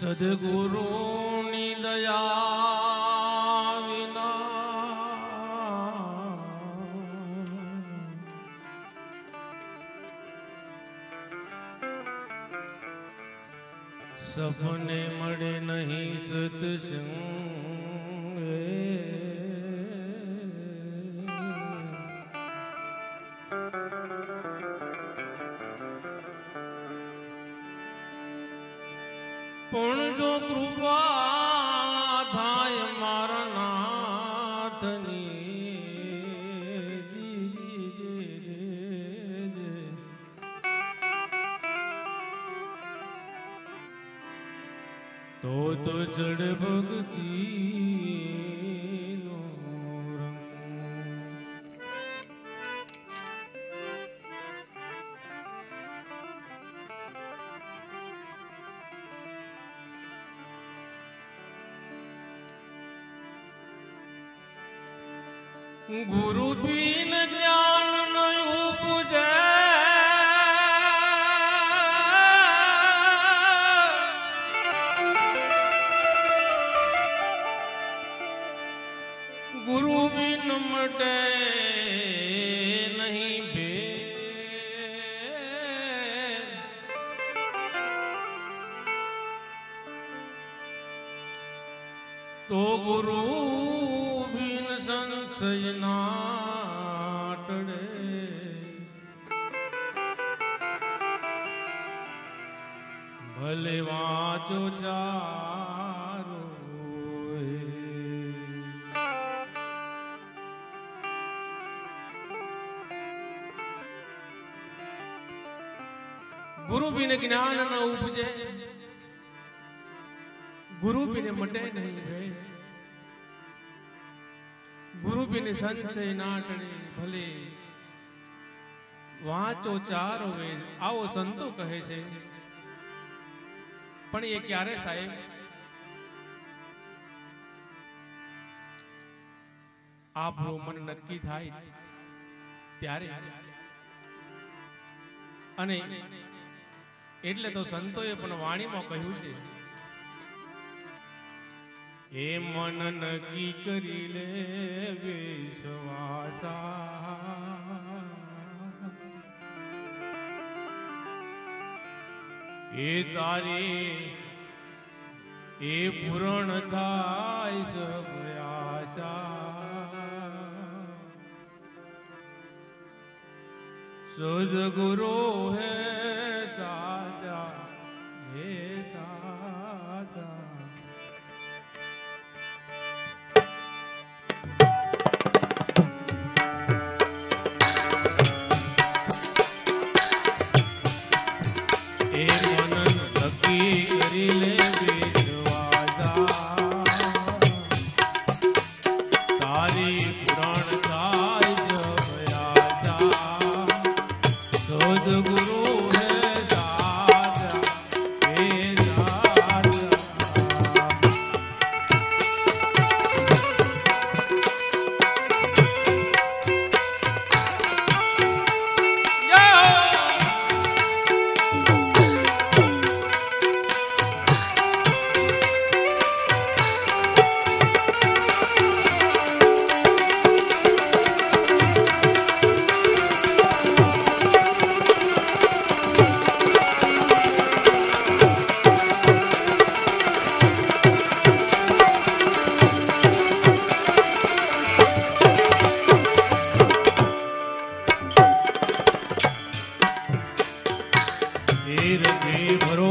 સદગુરુની દયા વિના સપને મળે નહીં સતસંગ તો તો જડ ભક્તિ. ટળે ભલે વાંચો ચારો ગુરુ બિન જ્ઞાન ન ઉપજે. ગુરુ બિન મટે નહીં ભે. ગુરુ બિન સંશય ના ટળે ભલે વાંચો ચાર વેદ આવો સંતો કહે છે. પણ એ ક્યારે સાહેબ? આપણું મન નક્કી થાય ત્યારે. અને એટલે તો સંતોએ પણ વાણીમાં કહ્યું છે. એ મન નક્કી કરી લે વિશ્વાસા એ તારી, એ પૂરણ થાય આશા. સદગુરુ હે સાચા वीर के भरो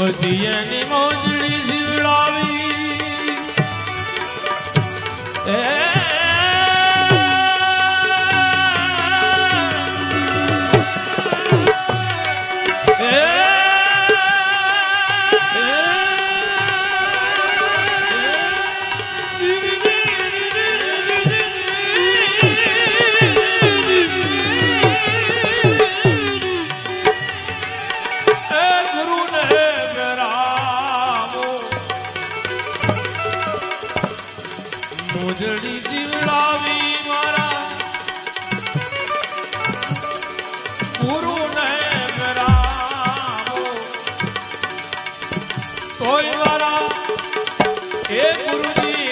એની મોજડી જીવડાવી એ એ ગુરુજી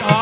ढा